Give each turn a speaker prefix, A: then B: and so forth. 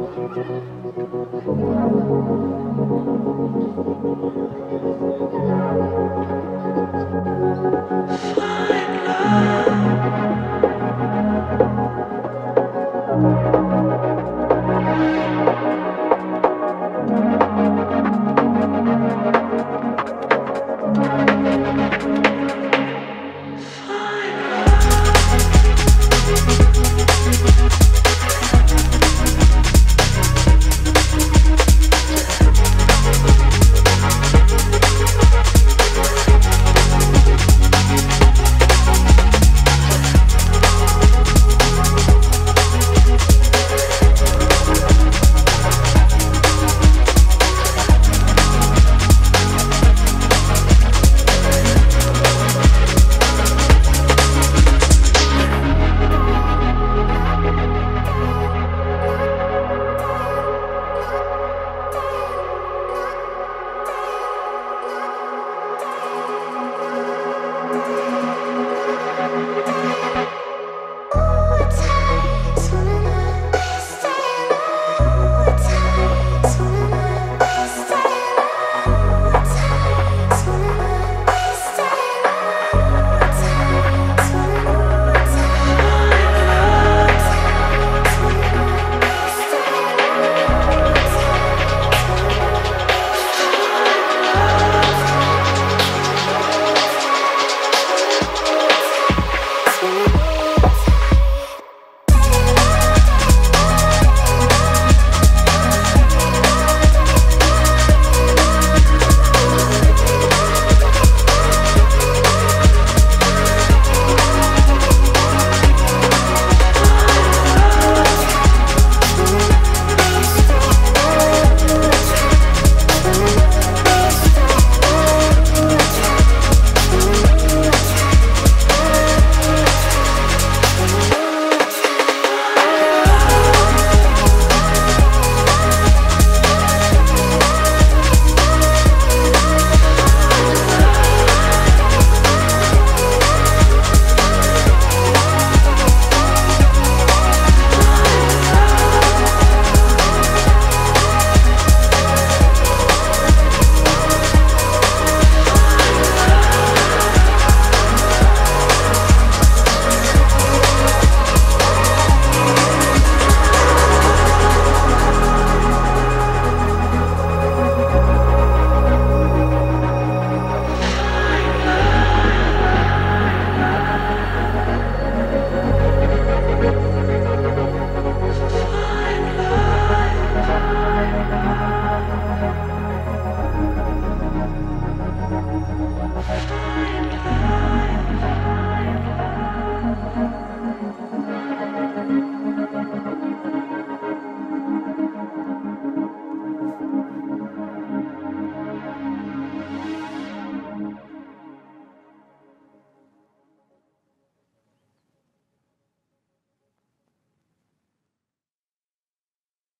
A: Like love. Okay.